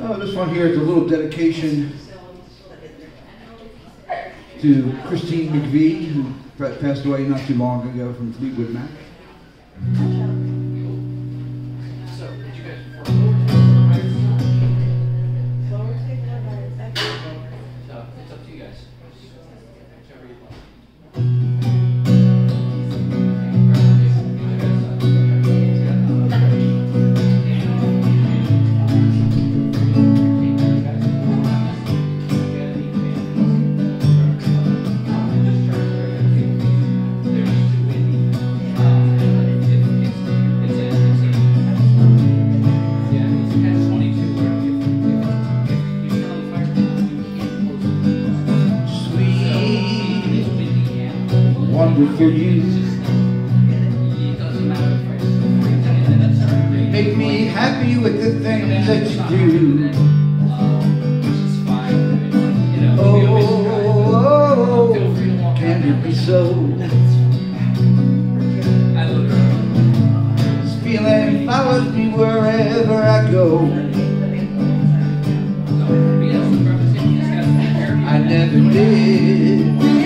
Oh, this one here is a little dedication to Christine McVie, who passed away not too long ago from Fleetwood Mac. Make me happy with the things that you do. Oh, can it be so? This feeling follows me wherever I go. I never did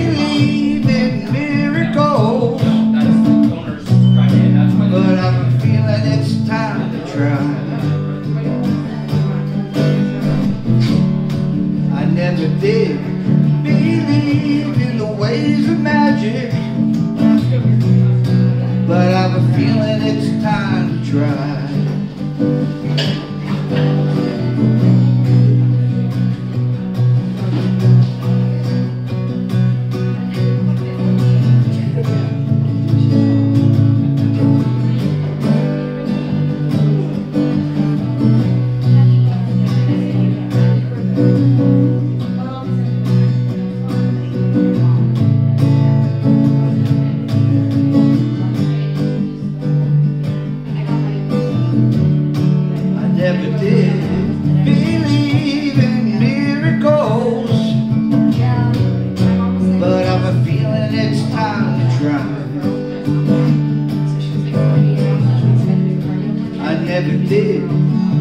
did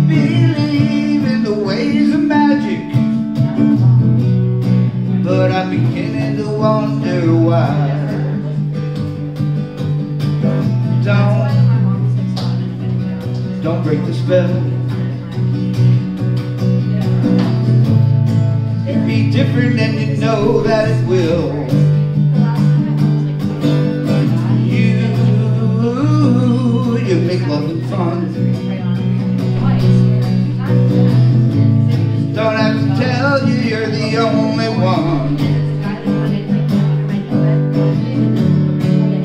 believe in the ways of magic, but I'm beginning to wonder why. Don't, don't break the spell. It'd Be different and you know that it will. You, make love and fun. Only one.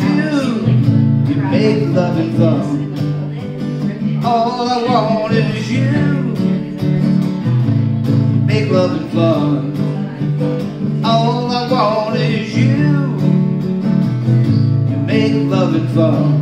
You, you make love and fun. All I want is you. Make love and fun. All I want is you. You make love and fun.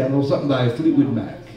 A little something by Fleetwood Mac.